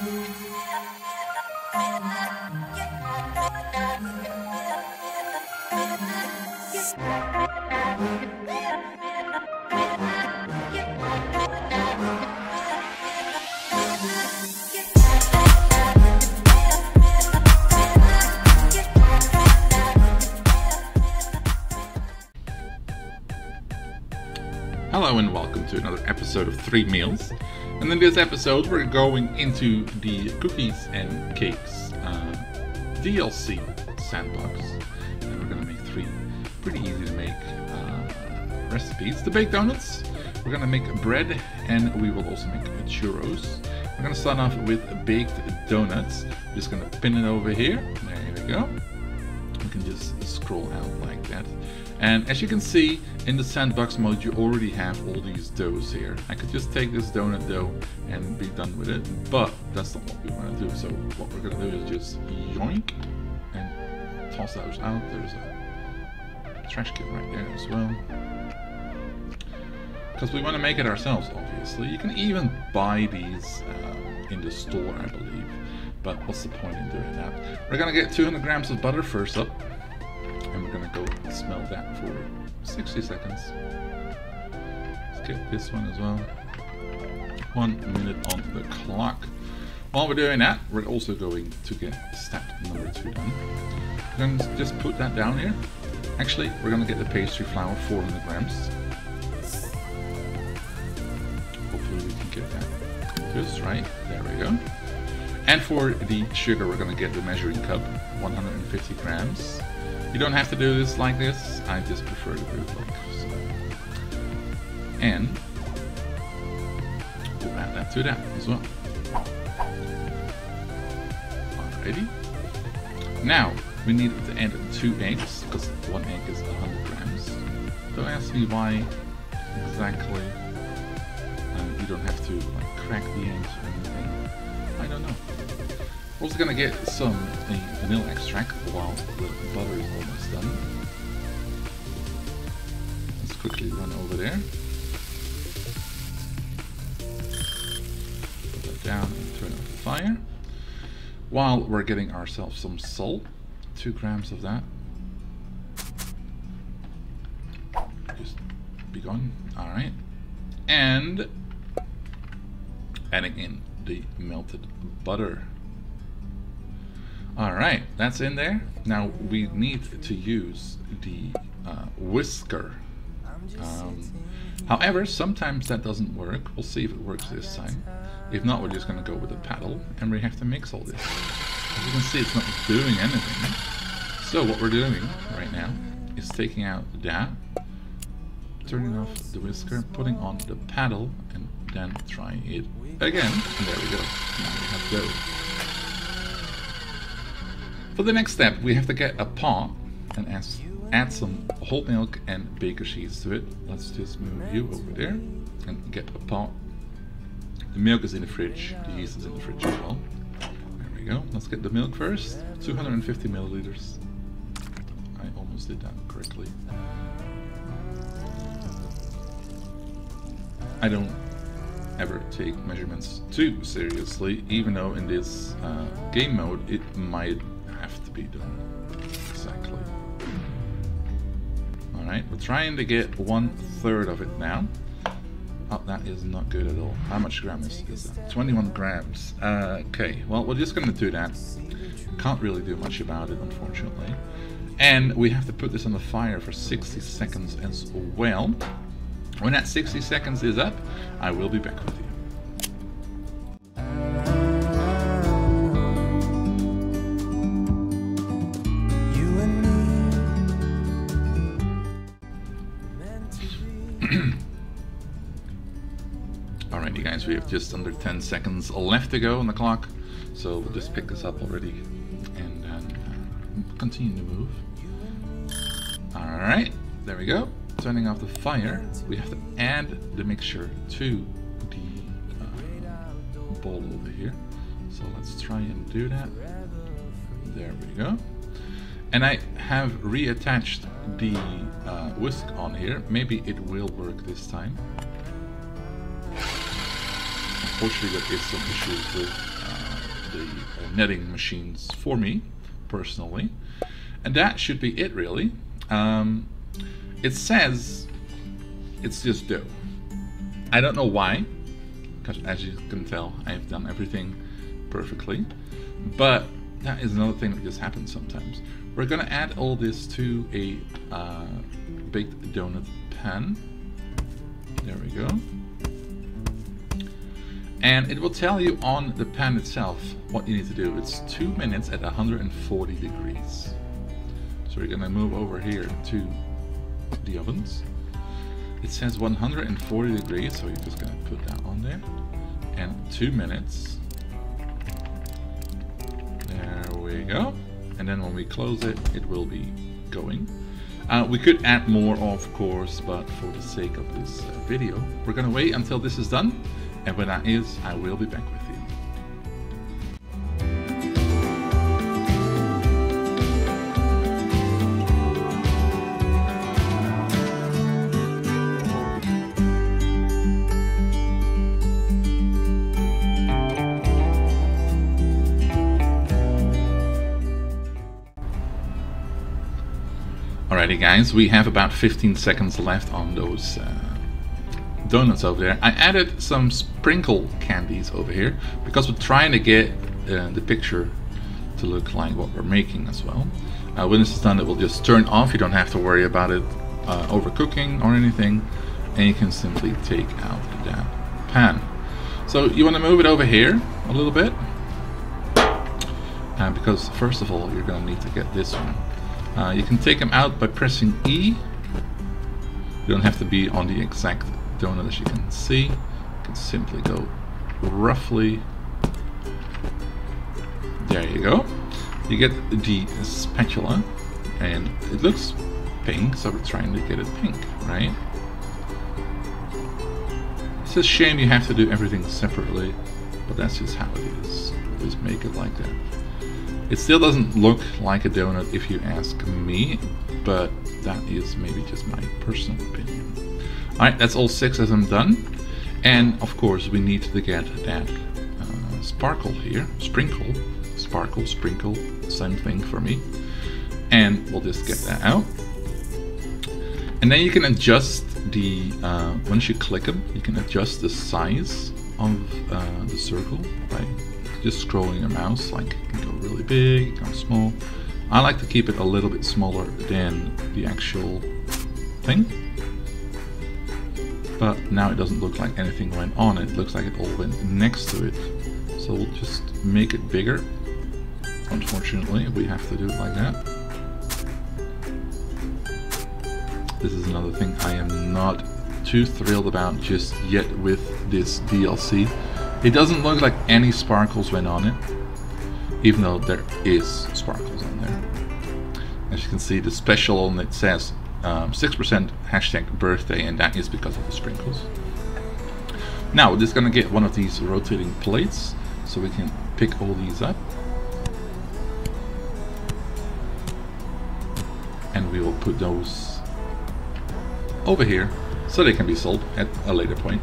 Hello and welcome to another episode of Three Meals. And in this episode, we're going into the cookies and cakes uh, DLC sandbox. And we're to make three pretty easy to make uh, recipes. The baked donuts, we're to make bread and we will also make churros. We're to start off with baked donuts. Just to pin it over here. There we go. You can just scroll out like that. And as you can see, in the sandbox mode, you already have all these doughs here. I could just take this donut dough and be done with it, but that's not what we want to do. So what we're going to do is just yoink and toss those out. There's a trash can right there as well. Because we want to make it ourselves, obviously. You can even buy these uh, in the store, I believe. But what's the point in doing that? We're going to get 200 grams of butter first up and we're gonna go smell that for 60 seconds. Let's get this one as well. One minute on the clock. While we're doing that, we're also going to get step number two done. We're gonna just put that down here. Actually, we're gonna get the pastry flour, 400 grams. Hopefully we can get that just right. There we go. And for the sugar, we're gonna get the measuring cup, 150 grams. You don't have to do this like this, I just prefer to do it like so. And we'll add that to that as well. Alrighty. Now, we need to add two eggs, because one egg is 100 grams. Don't ask me why exactly uh, you don't have to like crack the eggs or anything. I don't know. We're also gonna get some vanilla extract while the butter is almost done. Let's quickly run over there. Put that down and turn off the fire. While we're getting ourselves some salt, two grams of that. Just be gone. Alright. And adding in the melted butter. Alright, that's in there. Now we need to use the uh, whisker. Um, however, sometimes that doesn't work. We'll see if it works this time. If not, we're just going to go with the paddle and we have to mix all this. As you can see, it's not doing anything. So what we're doing right now is taking out that, turning off the whisker, putting on the paddle, and then trying it again. And there we go. Now we have dough. For the next step, we have to get a pot and add, some whole milk and baker's yeast to it. Let's just move you over there and get a pot. The milk is in the fridge, the yeast is in the fridge as well. There we go. Let's get the milk first. 250 milliliters. I almost did that correctly. I don't ever take measurements too seriously, even though in this uh, game mode it might to be done exactly. Alright, we're trying to get one third of it now. Oh, that is not good at all. How much grams is that? 21 grams. Uh, okay, well, we're just going to do that. Can't really do much about it, unfortunately. And we have to put this on the fire for 60 seconds as well. When that 60 seconds is up, I will be back with you. We have just under 10 seconds left to go on the clock. So we'll just pick this up already and then uh, continue to move. Alright, there we go. Turning off the fire, we have to add the mixture to the uh, bowl over here. So let's try and do that. There we go. And I have reattached the uh, whisk on here. Maybe it will work this time. Unfortunately, is some issues with uh, the kneading machines for me, personally. And that should be it, really. Um, it says it's just dough. I don't know why, because as you can tell, I've done everything perfectly. But that is another thing that just happens sometimes. We're gonna add all this to a uh, baked donut pan. There we go. And it will tell you on the pan itself what you need to do. It's two minutes at 140 degrees. So we're gonna move over here to the ovens. It says 140 degrees, so you're just gonna put that on there. And two minutes. There we go. And then when we close it, it will be going. Uh, we could add more, of course, but for the sake of this uh, video, we're gonna wait until this is done. And when that is, I will be back with you. Alrighty guys, we have about 15 seconds left on those uh, donuts over there. I added some sprinkle candies over here because we're trying to get uh, the picture to look like what we're making as well. Uh, when this is done it will just turn off, you don't have to worry about it uh, overcooking or anything and you can simply take out that pan. So you want to move it over here a little bit uh, because first of all you're going to need to get this one uh, you can take them out by pressing E. You don't have to be on the exact donut as you can see. You can simply go roughly. There you go. You get the spatula and it looks pink, so we're trying to get it pink, right? It's a shame you have to do everything separately, but that's just how it is. Just make it like that. It still doesn't look like a donut if you ask me, but that is maybe just my personal opinion. Alright, that's all six of them done. And of course we need to get that uh, sparkle here, sprinkle, sparkle, sprinkle, same thing for me. And we'll just get that out. And then you can adjust the, uh, once you click them, you can adjust the size of uh, the circle by just scrolling your mouse, like you can go really big, you can go small. I like to keep it a little bit smaller than the actual thing. But now it doesn't look like anything went on it, looks like it all went next to it. So we'll just make it bigger. Unfortunately, we have to do it like that. This is another thing I am not too thrilled about just yet with this DLC. It doesn't look like any sparkles went on it, even though there is sparkles on there. As you can see, the special on it says 6% um, hashtag birthday, and that is because of the sprinkles. Now, we're just gonna get one of these rotating plates, so we can pick all these up. And we will put those over here, so they can be sold at a later point.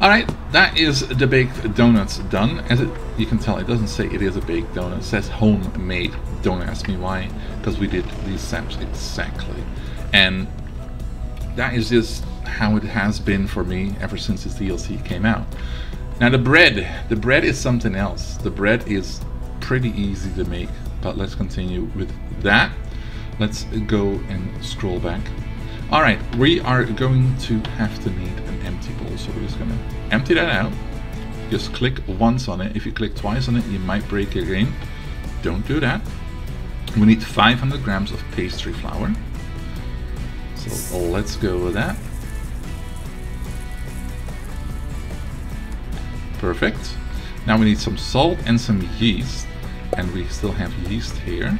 Alright, that is the baked donuts done. As it, you can tell, it doesn't say it is a baked donut. It says homemade. Don't ask me why, because we did these steps exactly. And that is just how it has been for me ever since this DLC came out. Now the bread, the bread is something else. The bread is pretty easy to make, but let's continue with that. Let's go and scroll back. All right, we are going to have to need an empty bowl, so we're just gonna empty that out. Just click once on it. If you click twice on it, you might break game. Don't do that. We need 500 grams of pastry flour. So let's go with that. Perfect. Now we need some salt and some yeast. And we still have yeast here.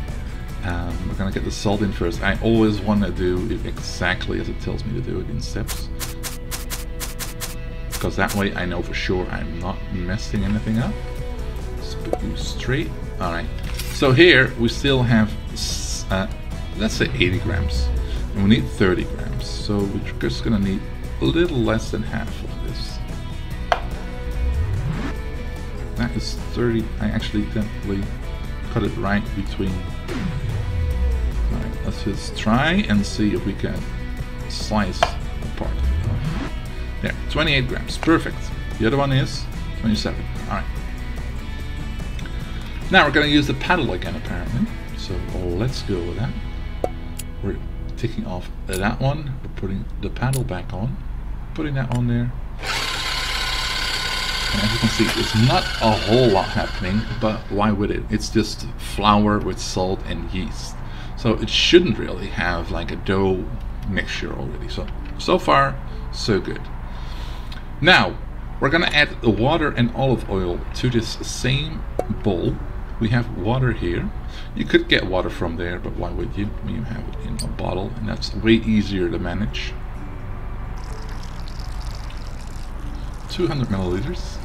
Um, we're gonna get the salt in first. I always want to do it exactly as it tells me to do it in steps. Because that way I know for sure I'm not messing anything up. You straight. Alright. So here we still have, uh, let's say 80 grams. And we need 30 grams. So we're just gonna need a little less than half of this. that is 30. I actually definitely cut it right between. Alright, let's just try and see if we can slice apart. There, 28 grams, perfect. The other one is 27. Alright. Now we're going to use the paddle again apparently. So let's go with that. We're taking off that one, we're putting the paddle back on, putting that on there. And as you can see, it's not a whole lot happening, but why would it? It's just flour with salt and yeast. So it shouldn't really have like a dough mixture already. So, so far, so good. Now, we're gonna add the water and olive oil to this same bowl. We have water here. You could get water from there, but why would you? You have it in a bottle, and that's way easier to manage. 200 milliliters.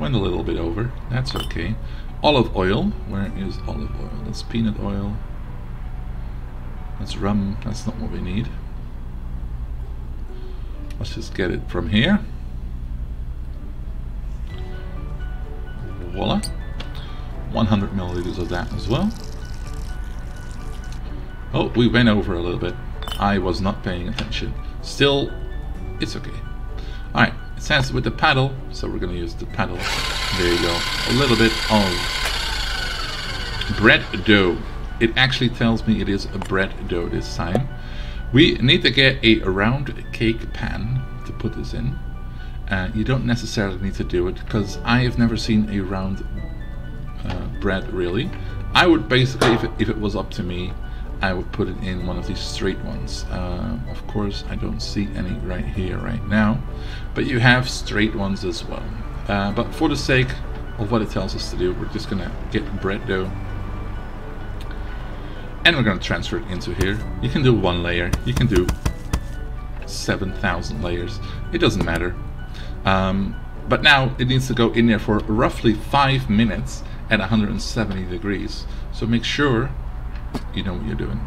Went a little bit over, that's okay. Olive oil, where is olive oil? That's peanut oil. That's rum, that's not what we need. Let's just get it from here. Voila. 100 milliliters of that as well. Oh, we went over a little bit. I was not paying attention. Still, it's okay. Alright, it says with the paddle, so we're going to use the paddle. There you go. A little bit of bread dough. It actually tells me it is a bread dough this time. We need to get a round cake pan to put this in. Uh, you don't necessarily need to do it because I have never seen a round uh, bread really. I would basically, if it, if it was up to me, I would put it in one of these straight ones. Uh, of course, I don't see any right here right now, but you have straight ones as well. Uh, but for the sake of what it tells us to do, we're just gonna get bread dough and we're gonna transfer it into here. You can do one layer, you can do 7,000 layers, it doesn't matter. Um, but now it needs to go in there for roughly five minutes at 170 degrees. So make sure you know what you're doing.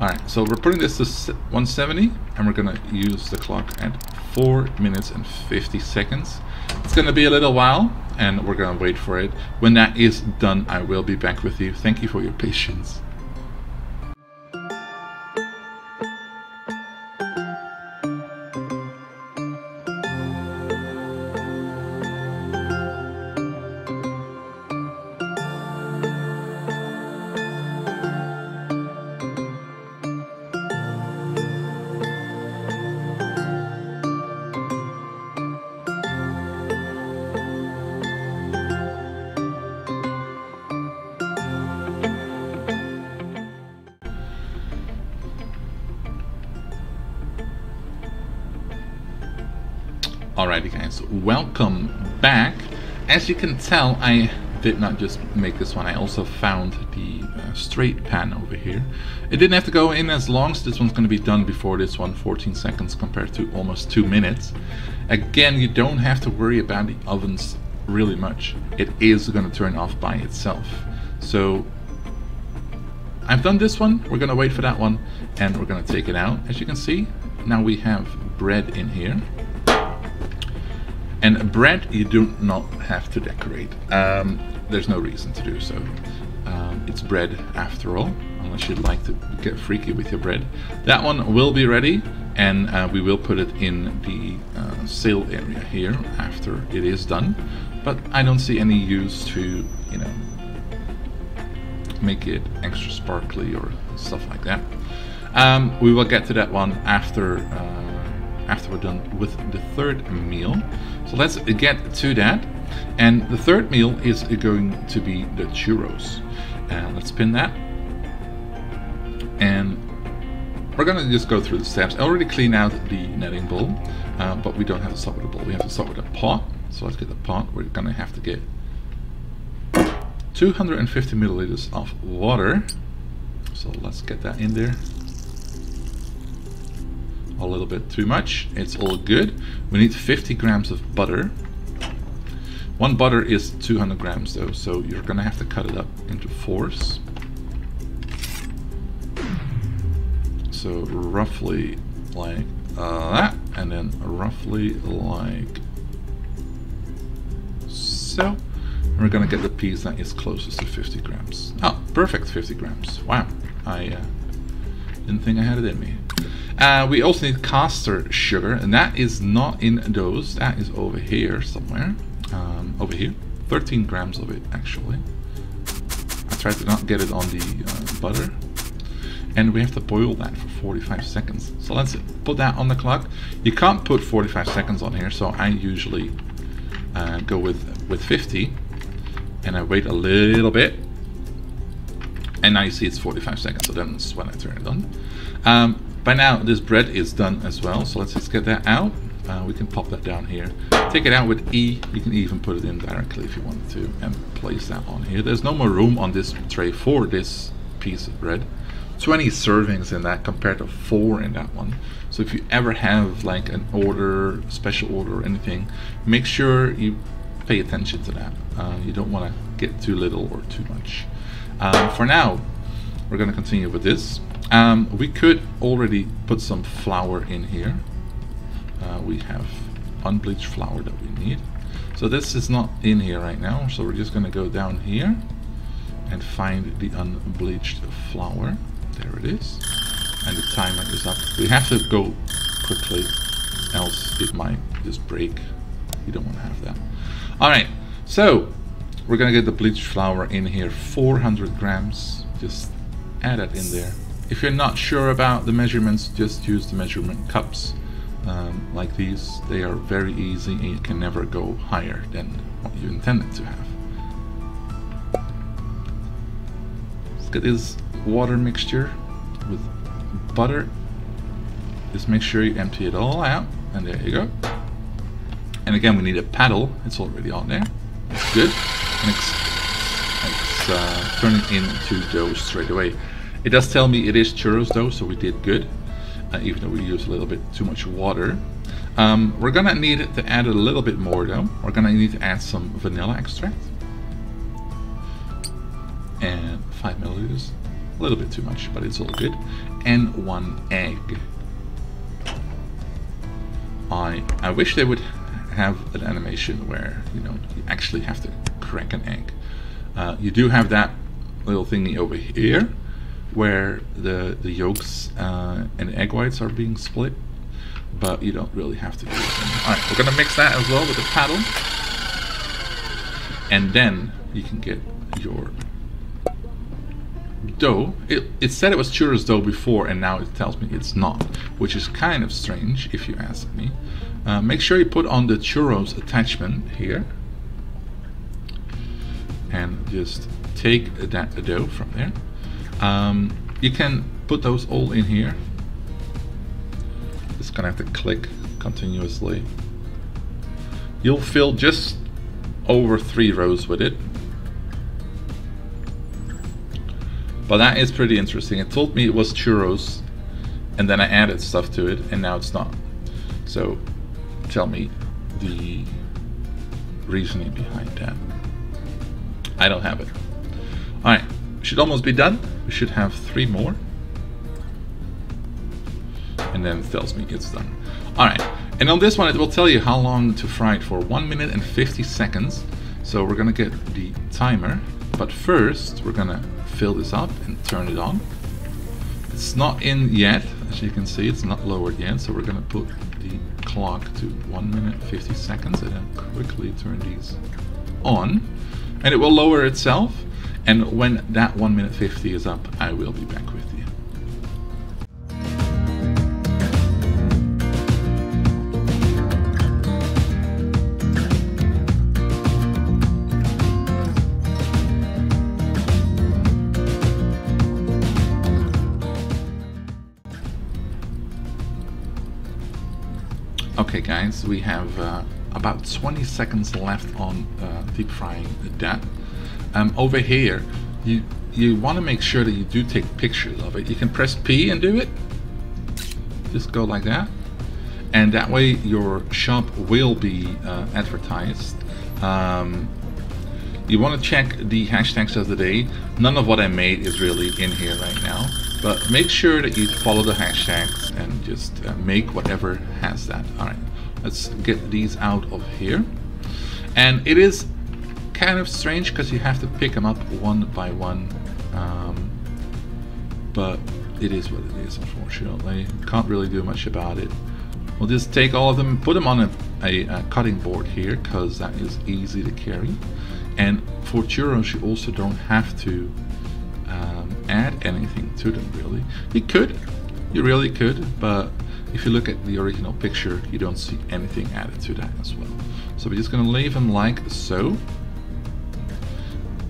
Alright, so we're putting this to 170 and we're gonna use the clock at 4 minutes and 50 seconds. It's gonna be a little while and we're gonna wait for it. When that is done, I will be back with you. Thank you for your patience. Welcome back. As you can tell, I did not just make this one, I also found the uh, straight pan over here. It didn't have to go in as long, so this one's going to be done before this one, 14 seconds compared to almost 2 minutes. Again, you don't have to worry about the ovens really much. It is going to turn off by itself. So I've done this one, we're going to wait for that one, and we're going to take it out. As you can see, now we have bread in here. And bread you do not have to decorate. Um, there's no reason to do so. Um, it's bread after all, unless you'd like to get freaky with your bread. That one will be ready and uh, we will put it in the uh, sale area here after it is done. But I don't see any use to, you know, make it extra sparkly or stuff like that. Um, we will get to that one after uh, after we're done with the third meal. So let's get to that. And the third meal is going to be the churros. And let's pin that. And we're gonna just go through the steps. I already cleaned out the kneading bowl, uh, but we don't have to start with a bowl. We have to start with a pot. So let's get the pot. We're gonna have to get 250 milliliters of water. So let's get that in there a little bit too much. It's all good. We need 50 grams of butter. One butter is 200 grams though, so you're gonna have to cut it up into fours. So roughly like uh, that, and then roughly like so. And we're gonna get the piece that is closest to 50 grams. Oh, perfect, 50 grams. Wow, I uh, didn't think I had it in me. Uh, we also need caster sugar, and that is not in those. That is over here somewhere. Um, over here. 13 grams of it, actually. I tried to not get it on the uh, butter. And we have to boil that for 45 seconds. So let's put that on the clock. You can't put 45 seconds on here, so I usually uh, go with, with 50. And I wait a little bit. And now you see it's 45 seconds, so that's when I turn it on. Um, by now, this bread is done as well, so let's just get that out. Uh, we can pop that down here. Take it out with E. You can even put it in directly if you wanted to and place that on here. There's no more room on this tray for this piece of bread. 20 servings in that compared to 4 in that one. So if you ever have like an order, special order or anything, make sure you pay attention to that. Uh, you don't want to get too little or too much. Um, for now, we're going to continue with this. Um, we could already put some flour in here. Uh, we have unbleached flour that we need. So this is not in here right now, so we're just going to go down here and find the unbleached flour. There it is. And the timer is up. We have to go quickly, else it might just break. You don't want to have that. Alright, so we're going to get the bleached flour in here, 400 grams. Just add it in there. If you're not sure about the measurements, just use the measurement cups um, like these. They are very easy and you can never go higher than what you intended to have. Let's get this water mixture with butter. Just make sure you empty it all out and there you go. And again we need a paddle, it's already on there. That's good. And it's, it's uh, turning into dough straight away. It does tell me it is churros though, so we did good uh, even though we use a little bit too much water. Um, we're gonna need to add a little bit more though. We're gonna need to add some vanilla extract. And five milliliters. A little bit too much, but it's all good. And one egg. I I wish they would have an animation where you know you actually have to crack an egg. Uh, you do have that little thingy over here where the, the yolks uh, and egg whites are being split, but you don't really have to do it. Alright, we're gonna mix that as well with the paddle. And then you can get your dough. It, it said it was churros dough before and now it tells me it's not, which is kind of strange if you ask me. Uh, make sure you put on the churros attachment here and just take that dough from there um, you can put those all in here. Just gonna have to click continuously. You'll fill just over three rows with it. But that is pretty interesting. It told me it was churros and then I added stuff to it and now it's not. So tell me the reasoning behind that. I don't have it. Alright, should almost be done. We should have three more. And then tells me it's done. Alright, and on this one it will tell you how long to fry it for. 1 minute and 50 seconds. So we're gonna get the timer. But first we're gonna fill this up and turn it on. It's not in yet, as you can see, it's not lowered yet. So we're gonna put the clock to 1 minute 50 seconds and then quickly turn these on. And it will lower itself and when that 1 minute 50 is up, I will be back with you. Okay guys, we have uh, about 20 seconds left on uh, deep frying that. Um, over here, you you want to make sure that you do take pictures of it. You can press P and do it. Just go like that. And that way your shop will be uh, advertised. Um, you want to check the hashtags of the day. None of what I made is really in here right now. But make sure that you follow the hashtags and just uh, make whatever has that. Alright, let's get these out of here. And it is kind of strange because you have to pick them up one by one. Um, but it is what it is, unfortunately. Can't really do much about it. We'll just take all of them put them on a, a, a cutting board here because that is easy to carry. And for churros, you also don't have to um, add anything to them, really. You could, you really could, but if you look at the original picture, you don't see anything added to that as well. So we're just going to leave them like so.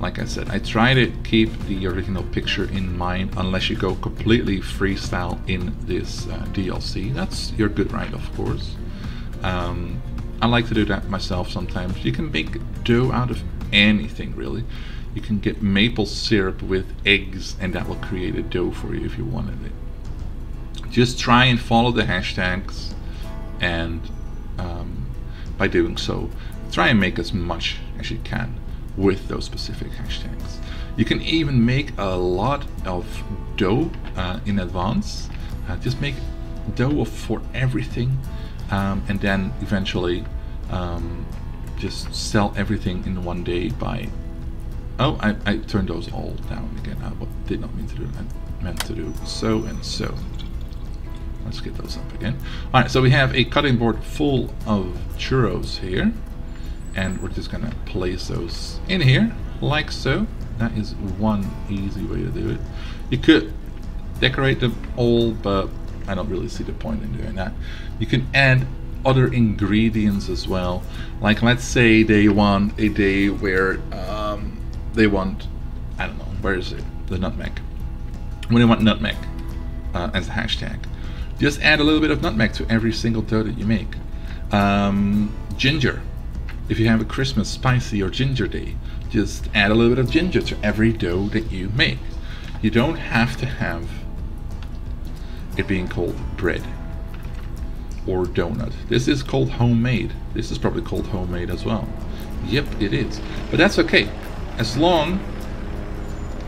Like I said, I try to keep the original picture in mind unless you go completely freestyle in this uh, DLC. That's your good right, of course. Um, I like to do that myself sometimes. You can make dough out of anything, really. You can get maple syrup with eggs and that will create a dough for you if you wanted it. Just try and follow the hashtags and um, by doing so, try and make as much as you can with those specific hashtags. You can even make a lot of dough uh, in advance. Uh, just make dough for everything um, and then eventually um, just sell everything in one day by oh I, I turned those all down again I did not mean to do I meant to do so and so let's get those up again alright so we have a cutting board full of churros here and we're just gonna place those in here like so. That is one easy way to do it. You could decorate them all but I don't really see the point in doing that. You can add other ingredients as well. Like let's say they want a day where um, they want I don't know where is it? The nutmeg. When they want nutmeg uh, as a hashtag. Just add a little bit of nutmeg to every single dough that you make. Um, ginger if you have a Christmas spicy or ginger day, just add a little bit of ginger to every dough that you make. You don't have to have it being called bread or donut. This is called homemade. This is probably called homemade as well. Yep, it is. But that's okay, as long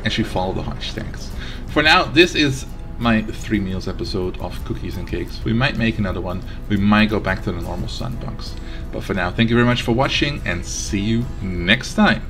as you follow the hashtags. For now, this is my three meals episode of cookies and cakes. We might make another one. We might go back to the normal sandbox. But for now, thank you very much for watching and see you next time.